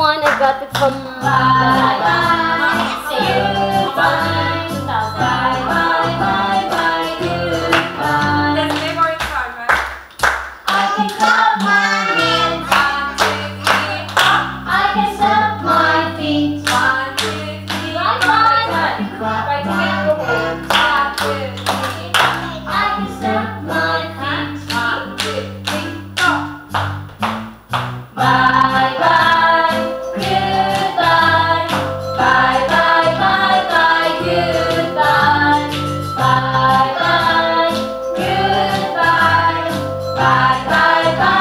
one, I got it from Bye, bye, bye, bye. Clap, clap, clap, clap, clap, clap, clap, clap, clap, clap, Bye.